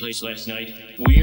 place last night. Weird,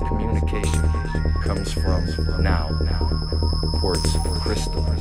communication comes from now, now, quartz crystal.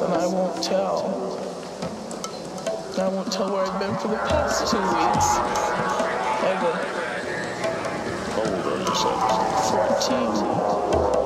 and I won't tell. I won't tell where I've been for the past two weeks. Ever. How old are you, 14.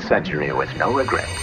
20th century with no regrets.